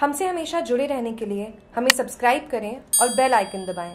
हमसे हमेशा जुड़े रहने के लिए हमें सब्सक्राइब करें और बेल आइकन दबाएँ।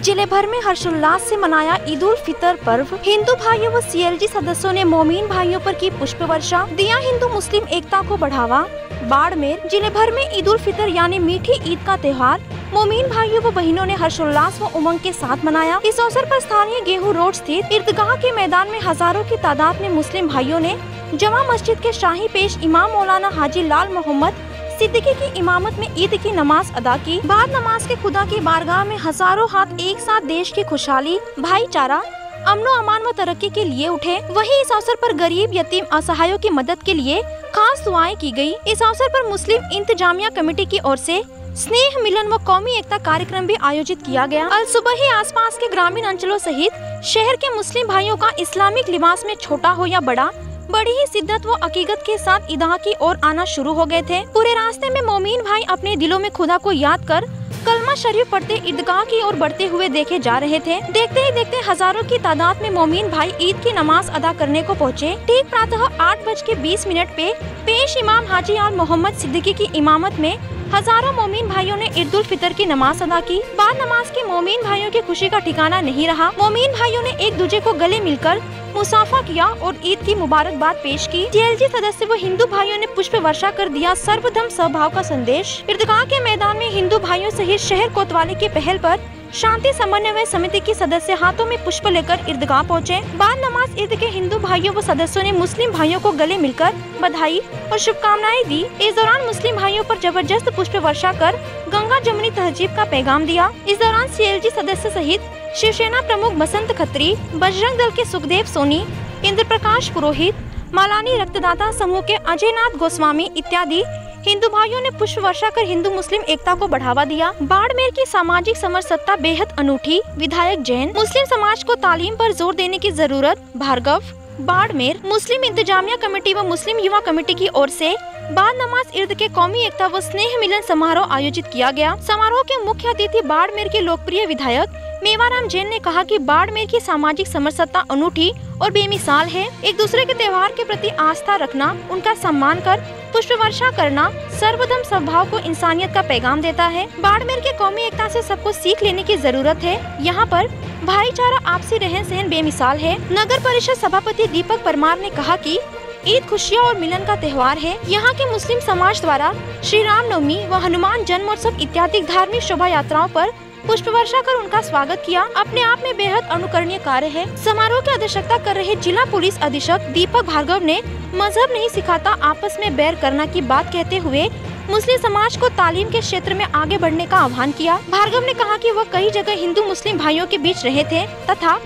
ज़िले भर में हर्षोल्लास से मनाया ईद उल फितर पर्व, हिंदू भाइयों व सीएलजी सदस्यों ने मोमिन भाइयों पर की पुष्प वर्षा दिया हिंदू मुस्लिम एकता को बढ़ावा बाड़मेर, ज़िले भर में ईद उल फितर यानी मीठी ईद का त्योहार मोमीन भाइयों व बहनों ने हर्षोल्लास व उमंग के साथ मनाया। इस अवसर पर स्थानीय गेहूँ रोड स्थित ईदगाह के मैदान में हज़ारों की तादाद में मुस्लिम भाइयों ने जमा मस्जिद के शाही पेश इमाम मौलाना हाजी लाल मोहम्मद सिद्दीकी की इमामत में ईद की नमाज़ अदा की। बाद नमाज़ के खुदा की बारगाह में हज़ारों हाथ एक साथ देश की खुशहाली, भाईचारा, अमनो अमान व तरक्की के लिए उठे। वहीं इस अवसर पर गरीब, यतीम, असहायों की मदद के लिए खास दुआएँ की गई। इस अवसर पर मुस्लिम इंतजामिया कमेटी की ओर से स्नेह मिलन व कौमी एकता कार्यक्रम भी आयोजित किया गया। अल सुबह ही आसपास के ग्रामीण अंचलों सहित शहर के मुस्लिम भाइयों का इस्लामिक लिबास में छोटा हो या बड़ा, बड़ी ही शिद्दत व अकीकत के साथ ईदगाह की ओर आना शुरू हो गए थे। पूरे रास्ते में मोमीन भाई अपने दिलों में खुदा को याद कर कलमा शरीफ पढ़ते ईदगाह की ओर बढ़ते हुए देखे जा रहे थे। देखते ही देखते हज़ारों की तादाद में मोमीन भाई ईद की नमाज़ अदा करने को पहुँचे। ठीक प्रातः आठ बज के बीस मिनट पे पेश इमाम हाजी और मोहम्मद सिद्दीकी की इमामत में हज़ारों मोमिन भाइयों ने ईद उल फितर की नमाज़ अदा की। बाद नमाज़ के मोमिन भाइयों की खुशी का ठिकाना नहीं रहा। मोमिन भाइयों ने एक दूजे को गले मिलकर मुसाफा किया और ईद की मुबारकबाद पेश की। जी सदस्य व हिंदू भाइयों ने पुष्प वर्षा कर दिया सर्वधर्म सद्भाव का संदेश। ईदगाह के मैदान में हिंदू भाइयों सहित शहर कोतवाली के पहल पर शांति समन्वय समिति के सदस्य हाथों में पुष्प लेकर ईदगाह पहुँचे। बाद नमाज़ ईद के हिंदू भाइयों व सदस्यों ने मुस्लिम भाइयों को गले मिलकर बधाई और शुभकामनाएँ दी। इस दौरान मुस्लिम भाइयों पर ज़बरदस्त पुष्प वर्षा कर गंगा जमुनी तहजीब का पैगाम दिया। इस दौरान सी सदस्य सहित शिवसेना प्रमुख बसंत खत्री, बजरंग दल के सुखदेव सोनी इंद्र प्रकाश पुरोहित, मालानी रक्तदाता समूह के अजय नाथ गोस्वामी इत्यादि हिंदू भाइयों ने पुष्प वर्षा कर हिंदू मुस्लिम एकता को बढ़ावा दिया। बाड़मेर की सामाजिक समरसत्ता बेहद अनूठी। विधायक जैन, मुस्लिम समाज को तालीम पर ज़ोर देने की ज़रूरत। भार्गव, बाड़मेर, मुस्लिम इंतजामिया कमेटी व मुस्लिम युवा कमेटी की ओर से बाद नमाज़ इर्द के कौमी एकता व स्नेह मिलन समारोह आयोजित किया गया। समारोह के मुख्य अतिथि बाड़मेर के लोकप्रिय विधायक मेवाराम जैन ने कहा कि बाड़मेर की सामाजिक समरसता अनूठी और बेमिसाल है। एक दूसरे के त्योहार के प्रति आस्था रखना, उनका सम्मान कर पुष्प वर्षा करना सर्वधम स्वभाव को इंसानियत का पैगाम देता है। बाड़मेर के कौमी एकता से सबको सीख लेने की ज़रूरत है। यहाँ पर भाईचारा आपसी रहन सहन बेमिसाल है। नगर परिषद सभापति दीपक परमार ने कहा कि ईद खुशियाँ और मिलन का त्यौहार है। यहाँ के मुस्लिम समाज द्वारा श्री राम नवमी व हनुमान जन्मोत्सव इत्यादि धार्मिक शोभा यात्राओं पर पुष्प वर्षा कर उनका स्वागत किया। अपने आप में बेहद अनुकरणीय कार्य है। समारोह की अध्यक्षता कर रहे जिला पुलिस अधीक्षक दीपक भार्गव ने, मज़हब नहीं सिखाता आपस में बैर करना की बात कहते हुए, मुस्लिम समाज को तालीम के क्षेत्र में आगे बढ़ने का आह्वान किया। भार्गव ने कहा कि वह कई जगह हिंदू मुस्लिम भाइयों के बीच रहे थे तथा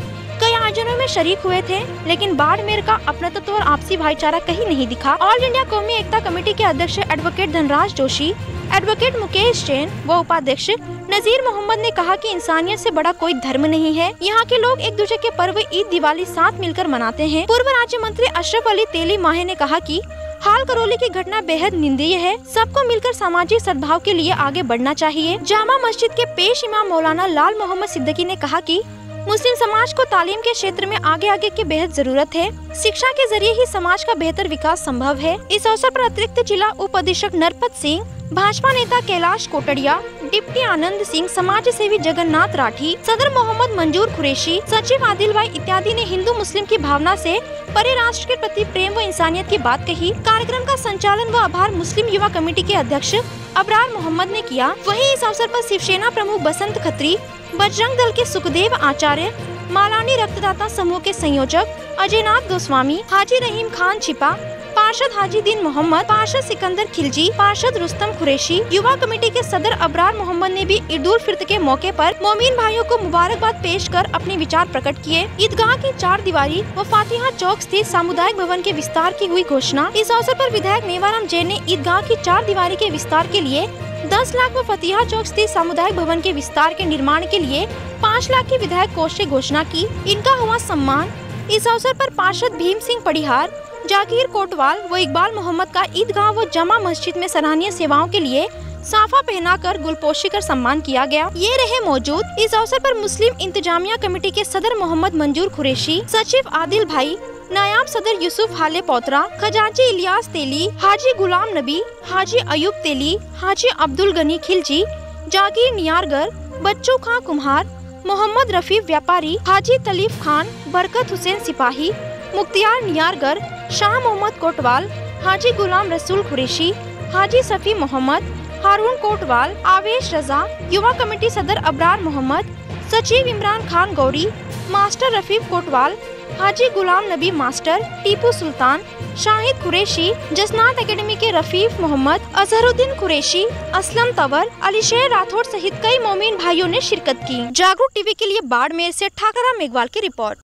कई आयोजनों में शरीक हुए थे, लेकिन बाड़मेर का अपना तत्व और आपसी भाईचारा कहीं नहीं दिखा। ऑल इंडिया कौमी एकता कमेटी के अध्यक्ष एडवोकेट धनराज जोशी एडवोकेट मुकेश जैन व उपाध्यक्ष नजीर मोहम्मद ने कहा कि इंसानियत से बड़ा कोई धर्म नहीं है। यहाँ के लोग एक दूसरे के पर्व, ईद, दिवाली साथ मिलकर मनाते हैं। पूर्व राज्य मंत्री अशरफ अली तेली माहे ने कहा कि हाल करौली की घटना बेहद निंदीय है। सबको मिलकर सामाजिक सद्भाव के लिए आगे बढ़ना चाहिए। जामा मस्जिद के पेश इमाम मौलाना लाल मोहम्मद सिद्दीकी ने कहा कि मुस्लिम समाज को तालीम के क्षेत्र में आगे आगे की बेहद ज़रूरत है। शिक्षा के ज़रिए ही समाज का बेहतर विकास संभव है। इस अवसर पर अतिरिक्त जिला उप अधीक्षक नरपत सिंह, भाजपा नेता कैलाश कोटड़िया, डिप्टी आनंद सिंह समाज सेवी जगन्नाथ राठी, सदर मोहम्मद मंजूर खुरेशी सचिव आदिल भाई इत्यादि ने हिंदू मुस्लिम की भावना से परे राष्ट्र के प्रति प्रेम व इंसानियत की बात कही। कार्यक्रम का संचालन व आभार मुस्लिम युवा कमेटी के अध्यक्ष अबरार मोहम्मद ने किया। वहीं इस अवसर पर शिवसेना प्रमुख बसंत खत्री बजरंग दल के सुखदेव आचार्य, मालानी रक्तदाता समूह के संयोजक अजयनाथ गोस्वामी, हाजी रहीम खान छिपा, पार्षद हाजी दीन मोहम्मद, पार्षद सिकंदर खिलजी, पार्षद रुस्तम कुरैशी युवा कमेटी के सदर अबरार मोहम्मद ने भी ईद उल फित्र के मौके पर मोमिन भाइयों को मुबारकबाद पेश कर अपने विचार प्रकट किए। ईदगाह की चार दीवारी व फातिहा चौक स्थित सामुदायिक भवन के विस्तार की हुई घोषणा। इस अवसर पर विधायक मेवाराम जैन ने ईदगाह की चार दीवारी के विस्तार के लिए दस लाख व फतिहा चौक स्थित सामुदायिक भवन के विस्तार के निर्माण के लिए पाँच लाख की विधायक कोष से घोषणा की। इनका हुआ सम्मान। इस अवसर पर पार्षद भीम सिंह पडिहार, जागीर कोटवाल व इकबाल मोहम्मद का ईदगाह व जमा मस्जिद में सराहनीय सेवाओं के लिए साफा पहनाकर गुलपोशी कर सम्मान किया गया। ये रहे मौजूद। इस अवसर पर मुस्लिम इंतजामिया कमेटी के सदर मोहम्मद मंजूर खुरेशी सचिव आदिल भाई नायाब सदर यूसुफ हाले पौतरा, खजांची इलियास तेली, हाजी गुलाम नबी, हाजी अयूब तेली, हाजी अब्दुल गनी खिलजी, जागीर नियारगर, बच्चू खां कुम्हार, मोहम्मद रफीक व्यापारी, हाजी तलीफ खान, बरकत हुसैन सिपाही, मुख्तियार नियारगर, शाह मोहम्मद कोटवाल, हाजी गुलाम रसूल कुरेशी, हाजी सफी मोहम्मद, हारून कोटवाल, आवेश रजा, युवा कमेटी सदर अबरार मोहम्मद, सचिव Imran Khan Gauri, master Rafeef Kotwal Haji Ghulam Nabi master Tipu Sultan, Shahid Qureshi Jasnath academy के रफीफ मोहम्मद, अजहरुद्दीन कुरेशी, असलम तवर अलीशेर राठौर सहित कई मोमिन भाइयों ने शिरकत की। जागरूक टीवी के लिए बाड़मेर से ठाकरा मेघवाल की रिपोर्ट।